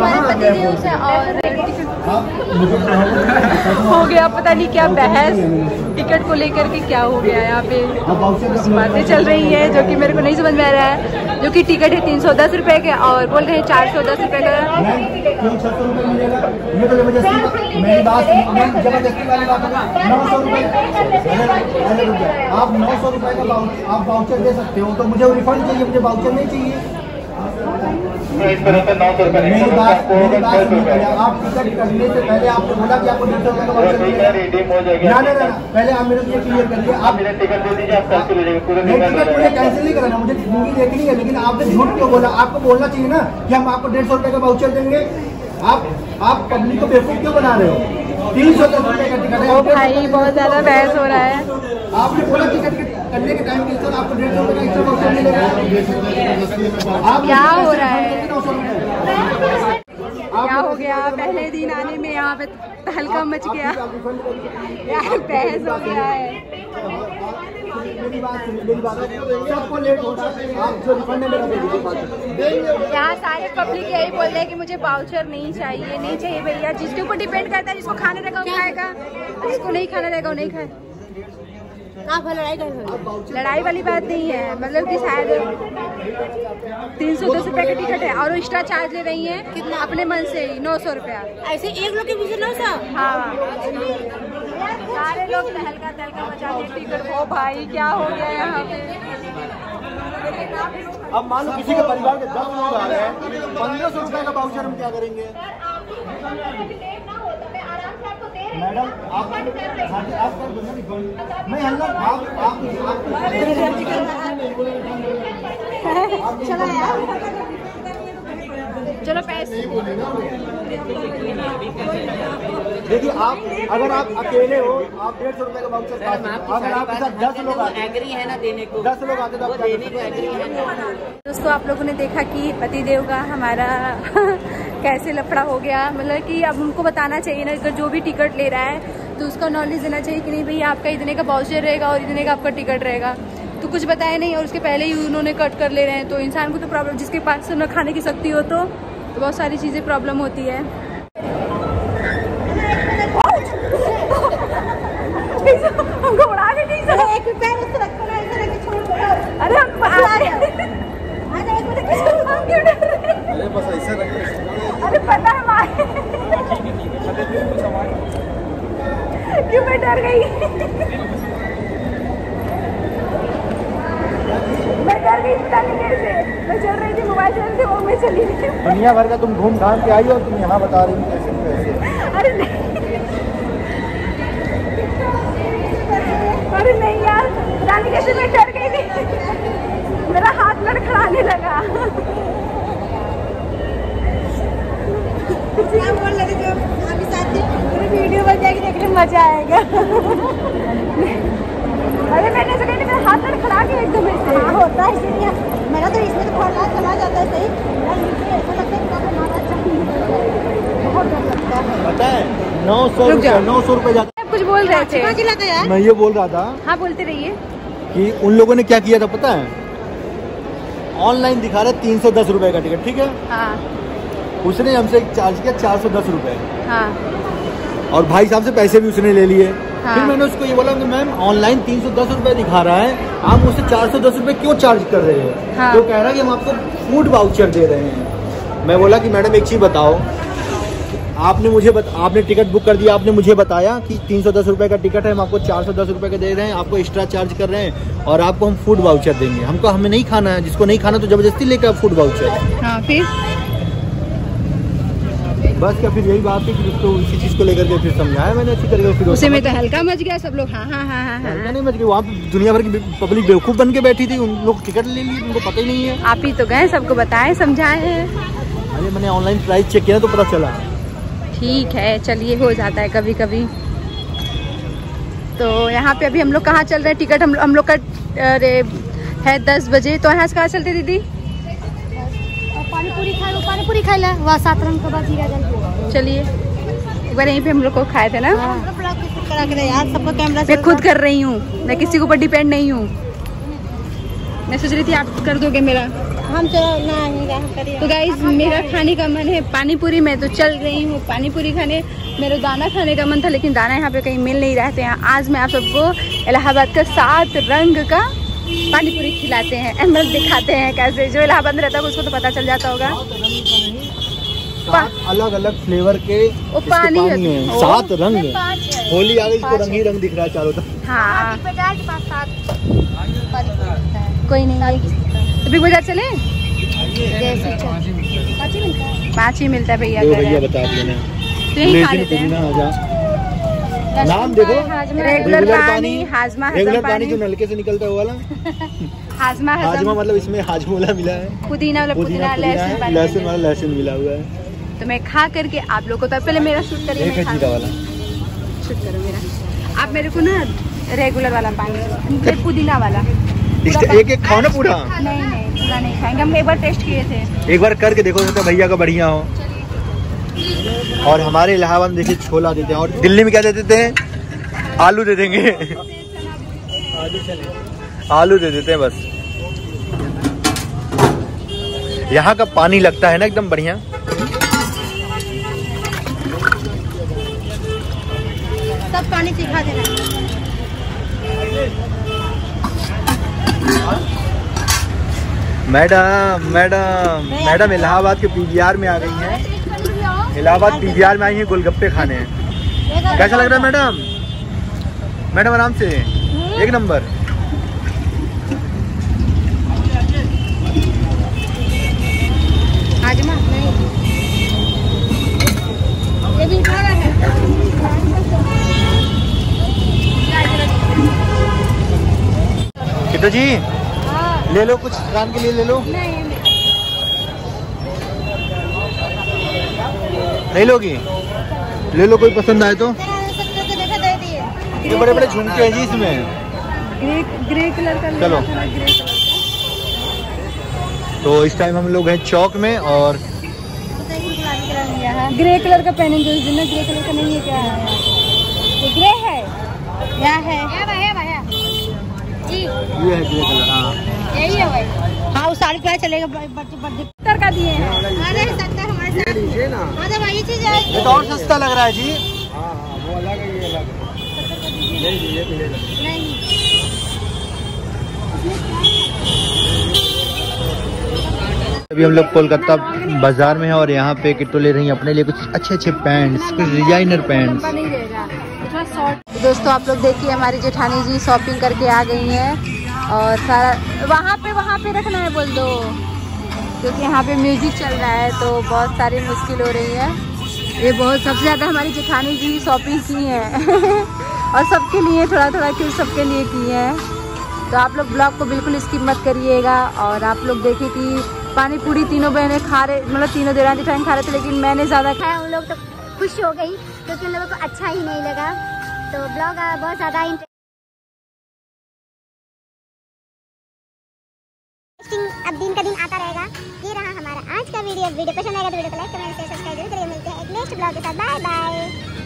पति देव से और हो गया पता नहीं क्या बहस। टिकट को लेकर के क्या हो गया यहाँ पे बातें चल रही है जो कि मेरे को नहीं समझ में आ रहा है जो कि टिकट है तीन सौ दस रुपये के और बोल रहे हैं चार सौ दस रुपये का। तो है। आप नौ सौ रुपये का आप वाउचर दे सकते हो तो मुझे रिफंड चाहिए मुझे वाउचर नहीं चाहिए। इस तरह से नौ सौ। आप टिकट करने से पहले आपने बोला कि आपको डेढ़ सौ रुपये का वाउचर ठीक मिलेगा रिडीम हो जाएगी। ना ना ना ना, पहले आप मेरे को क्लियर करिए आप आप टिकट दे दीजिए आप कैंसिल हो जाएगा पूरे टिकट मुझे कैंसिल नहीं कराना मुझे मूवी देखनी है लेकिन आपने झूठ क्यों बोला? आपको बोलना चाहिए ना कि हम आपको डेढ़ सौ रुपए का वाउचर देंगे। आप आप पब्लिक को बेवकूफ़ क्यों बना रहे हो? ओ भाई बहुत ज़्यादा बहस हो रहा है। आपने बोला टिकट करने के टाइम के आपको डेढ़ सौ का एक्स्ट्रा मिलेगा। क्या हो रहा है? क्या हो गया? पहले दिन आने में यहाँ पे हल्का मच गया। यार बहस हो गया है मेरी बात सुनिए मेरी बात सुनिए। सबको लेट होता आप जो रिफंड है मेरा दे दीजिए। बात यहाँ सारे पब्लिक यही बोल रहे हैं कि मुझे बाउचर नहीं चाहिए नहीं चाहिए भैया। जिसके ऊपर डिपेंड करता है जिसको खाने रहेगा वो खाएगा। जिसको नहीं खाना रहेगा वो नहीं खाए। आप लड़ाई कर लड़ाई वाली बात नहीं है। मतलब कि शायद तीन सौ दस रुपये का टिकट है और एक्स्ट्रा चार्ज ले रही है कितना? अपने मन से ही नौ सौ रुपया। ऐसे एक लोग के पीछे नौ सौ? हाँ। सारे लोग तहलका तहलका ओ भाई क्या हो गया यहाँ पे? अब मान लो किसी के परिवार के दस लोग आ रहे हैं पंद्रह सौ रुपए का बाउचर हम क्या करेंगे? मैडम आप हाँ। मैं हल्ला आप आप आप चला यार। देखिए आप अगर आप अकेले हो आप डेढ़ सौ रुपए का हो। अगर आपके साथ दस लोग एग्री है। ना देने को। दस लोग आते तो है? दोस्तों आप लोगों ने देखा कि पतिदेव का हमारा कैसे लफड़ा हो गया। मतलब कि अब उनको बताना चाहिए ना अगर जो भी टिकट ले रहा है तो उसका नॉलेज देना चाहिए कि नहीं भैया आपका इतने का बाउचर रहेगा और इतने का आपका टिकट रहेगा। तो कुछ बताया नहीं और उसके पहले ही उन्होंने कट कर ले रहे हैं। तो इंसान को तो प्रॉब्लम जिसके पास न खाने की शक्ति हो तो, तो बहुत सारी चीज़ें प्रॉब्लम होती है। हमको उड़ा के नहीं अरे एक पैर उस तरफ़ ऐसे रख छोड़ दो। अरे हम अरे एक मिनट किसी हम क्यों डर रहे अरे बस ऐसा अरे पता है मारे। क्यों मैं डर गई? मैं डर गई पता मैं चल रही थी मोबाइल चल रही थी मैं चली गई दुनिया भर का तुम घूम घाम के आई हो तुम यहाँ बता रही हो कैसे कैसे अरे नहीं। अरे नहीं यार पता नहीं कैसे मैं डर गई थी? मेरा हाथ लड़खड़ाने लगा। बोल रहे थे? जो अभी साथ वीडियो बन जाएगी देखने में मज़ा आएगा अरे मैंने तो कहने मेरा हाथ लड़खड़ा के एकदम ऐसे हाँ होता है इसीलिए मेरा तो इसमें तो थोड़ा चला जाता है सही। ऐसा लगता है कि कब हमारा चाहिए बहुत डर लगता है। पता है नौ सौ नौ सौ रुपये जाते कुछ बोल रहे थे। मैं ये बोल रहा था हाँ बोलते रहिए। कि उन लोगों ने क्या किया था पता है? ऑनलाइन दिखा रहे तीन सौ दस रुपये का टिकट ठीक है? हाँ। उसने हमसे चार्ज किया चार सौ दस रुपये। हाँ। और भाई साहब से पैसे भी उसने ले लिए। हाँ। फिर मैंने उसको ये बोला कि मैम ऑनलाइन तीन सौ दस रुपये दिखा रहा है। आप मुझसे चार सौ दस रुपये क्यों चार्ज कर रहे हैं? हाँ। तो कह रहा है कि हम आपको फ़ूड वाउचर दे रहे हैं। मैं बोला कि मैडम एक चीज़ बताओ। आपने मुझे बत, आपने टिकट बुक कर दिया आपने मुझे बताया कि तीन सौ दस रुपये का टिकट है हम आपको चार सौ दस रुपये का दे रहे हैं आपको एक्स्ट्रा चार्ज कर रहे हैं और आपको हम फ़ूड वाउचर देंगे। हमको हमें नहीं खाना है जिसको नहीं खाना तो ज़बरदस्ती लेकर आप फ़ूड वाउचर हाँ फिर? बस क्या फिर यही बात है कि उसको इसी चीज़ को लेकर के फिर समझाया मैंने अच्छी तरीके से फिर उसे में तो हल्का मच गया सब लोग हाँ हाँ हाँ हाँ हल्का हाँ नहीं मच गई वहाँ पे दुनिया भर की पब्लिक बेवकूफ़ बन के बैठी थी उन लोग टिकट ले लिए उनको पता ही नहीं है। आप ही तो गए सबको बताए समझाए हैं। अरे मैंने ऑनलाइन प्राइस चेक किया तो पता चला। ठीक है चलिए हो जाता है कभी कभी तो यहाँ पे अभी हम लोग कहाँ चल रहे हैं? टिकट हम हम लोग का अरे है दस बजे तो यहाँ से कहाँ चलते दीदी? और पानी पूरी खाए वो पानी पूरी खाए ला। वहाँ सात रंग के बाद हीरा जल चलिए एक बार यहीं पे हम लोग को खाए थे ना? सबको कैमरा मैं खुद कर रही हूँ मैं किसी के ऊपर डिपेंड नहीं हूँ। मैं सोच रही थी आप कर दोगे मेरा। हम चलो ना करिए। तो गाइज़ मेरा खाने का मन है पानी पूरी मैं तो चल रही हूँ पानी पूरी खाने। मेरा दाना खाने का मन था लेकिन दाना यहाँ पे कहीं मिल नहीं रहा था यहाँ आज मैं आप सबको इलाहाबाद का सात रंग का पानी पूरी खिलाते हैं मतलब दिखाते हैं कैसे। जो इलाहाबाद में रहता है उसको तो पता चल जाता होगा। अलग अलग फ्लेवर के वो पानी। सात रंग होली आ गई रंग ही। रंग दिख रहा है चारों तरफ़। हाँ। पचास पाँच सात पानी पूरी मिलता है कोई नहीं। तो बिग बाज़ार चले? पाँच ही मिलता है। पाँच ही मिलता है भैया भैया बता दिए ना। तो यही खा लेते हैं। नाम देखो। रेगुलर पानी हाजमा रेगुलर पानी। जो नलके से निकलता है वाला हाजमा हाजमा। मतलब इसमें हाजमोला मिला है। पुदीना वाला पुदीना लहसुन लहसुन वाला लहसुन मिला हुआ है। तो मैं खा करके आप लोग को तो पहले मेरा शूट करिए मैं है खा जीरा वाला। शूट करो मेरा। आप मेरे को ना रेगुलर वाला पानी फिर पुदीना वाला। एक एक खाओ ना पूरा। नहीं नहीं पूरा नहीं खाएँगे। हम एक बार टेस्ट किए थे। एक बार करके देखो भैया का बढ़िया हो। और हमारे इलाहाबाद में देखिए छोला देते हैं और दिल्ली में क्या दे देते हैं? आलू दे देंगे। आलू दे देते हैं बस। यहाँ का पानी लगता है ना एकदम बढ़िया। सब पानी सिखा देना। मैडम मैडम मैडम इलाहाबाद के पीजीआर में आ गई हैं। इलाहाबाद पीवीआर में आई हैं गोलगप्पे खाने। कैसा लग रहा है मैडम? मैडम आराम से। एक नंबर। खा रहा है। जी? ले लो कुछ खान के लिए ले लो। नहीं लोगी? ले लो कोई पसंद आए तो। तेरा सबसे देखा दे दिए ये बड़े बड़े झुमके हैं जी इसमें। ग्रे ग्रे कलर का चलो। तो इस टाइम हम लोग हैं चौक में और है। ग्रे कलर का पहने जो जिन्ना ग्रे कलर का नहीं है क्या है? ये ग्रे है? क्या है? भाई है भाई जी। ये है ग्रे कलर हाँ। यही है भाई। हाँ वो साड़ी क्या चलेगा बच्चे बर्थडे सत्तर का दिए हैं। अरे सत्तर हाँ तो चीज़ ये तो और सस्ता लग रहा है जी। नहीं। अभी हम लोग कोलकाता बाज़ार में हैं और यहाँ पे किट्टो ले रही हैं अपने लिए कुछ अच्छे अच्छे पैंट्स कुछ डिज़ाइनर पैंट्स लंबा नहीं रहेगा थोड़ा शॉर्ट दोस्तों आप लोग देखिए हमारी जेठानी जी शॉपिंग करके आ गई हैं और सारा वहाँ पे वहाँ पे रखना है बोल दो। क्योंकि यहाँ पे म्यूज़िक चल रहा है तो बहुत सारी मुश्किल हो रही है। ये बहुत, सबसे ज़्यादा हमारी जेठानी जी शॉपिंग की हैं। और सबके लिए थोड़ा थोड़ा कुछ सबके लिए की है। तो आप लोग ब्लॉग को बिल्कुल स्किप मत करिएगा, और आप लोग देखिए कि पानी पूरी तीनों बहनें खा रहे मतलब तीनों देरान जेठानी खा रहे थे, लेकिन मैंने ज़्यादा खाया। खाया उन लोग तो खुश हो गई, क्योंकि उन लोगों को अच्छा ही नहीं लगा। तो ब्लॉग बहुत ज़्यादा अब दिन का दिन आता रहेगा। ये रहा हमारा आज का वीडियो। वीडियो पसंद आएगा तो वीडियो को लाइक, कमेंट शेयर सब्सक्राइब ज़रूर करिए। मिलते हैं एक नेक्स्ट ब्लॉग के साथ। Bye bye